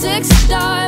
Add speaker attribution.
Speaker 1: six stars